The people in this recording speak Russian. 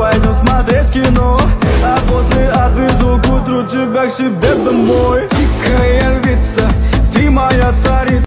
Пойду смотреть кино А после отвезу к утру тебя к себе домой. Дикая львица, ты моя царица.